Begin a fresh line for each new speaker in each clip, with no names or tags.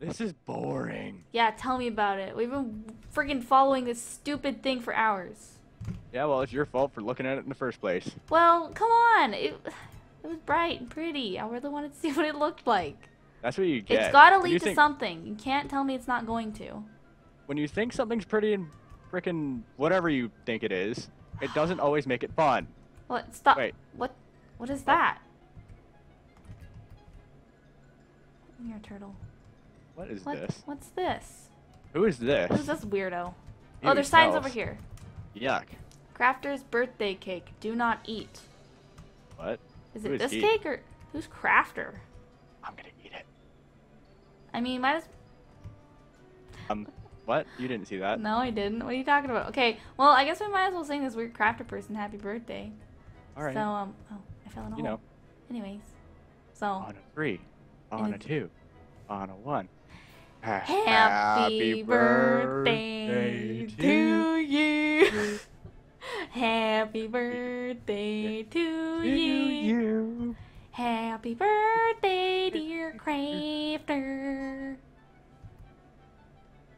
This is boring.
Yeah, tell me about it. We've been freaking following this stupid thing for hours.
Yeah, well, it's your fault for looking at it in the first place.
Well, come on. It, it was bright and pretty. I really wanted to see what it looked like.
That's what you get.
It's got to lead to
think-
something. You can't tell me it's not going to.
When you think something's pretty and frickin' whatever you think it is, it doesn't always make it fun.
What? Stop.
Wait.
What? What is that? You're a turtle.
What is
What?
this?
What's this?
Who is this?
Who's this weirdo?
You
oh, there's signs over here.
Yuck.
Crafter's birthday cake. Do not eat.
What?
Is
Who
it
is
this
he?
cake or who's Crafter?
I'm gonna eat it.
I mean, might as
Um, what? You didn't see that?
no, I didn't. What are you talking about? Okay, well, I guess we might as well sing this weird Crafter person happy birthday.
All right.
So um, oh, I fell in a
you
hole.
know,
Anyways, so
on a three, on a two, on a one. Ha-
happy birthday to you. Happy birthday to
to
you.
you.
Happy birthday, dear Crafter.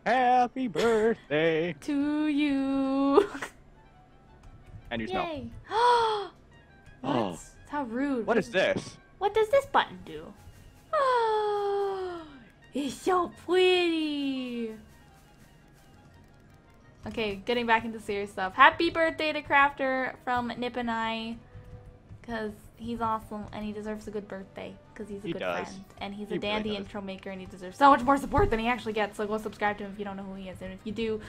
Happy birthday.
To you.
And you smell.
Yay. what?
Oh.
How rude.
What is this?
What does this button do? Oh, it's so pretty. Okay, getting back into serious stuff. Happy birthday to Crafter from Nip and I. Because he's awesome and he deserves a good birthday. Because he's a
He
good
does.
friend. And he's
He
a dandy
does.
intro maker and he deserves so much more support than he actually gets. So go subscribe to him if you don't know who he is. And if you do,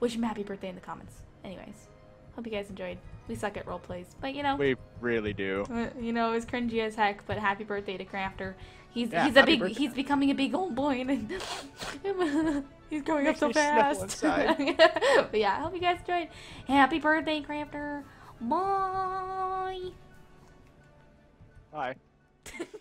wish him happy birthday in the comments. Anyways, hope you guys enjoyed. We suck at role plays. But you know.
We really do.
Uh, You know, it's cringy as heck, but happy birthday to Crafter. He's
Yeah,
he's a big
birthday.
he's becoming a big old boy and he's growing up so fast. but yeah, I hope you guys enjoyed. Happy birthday, Crafter. Bye.
Bye.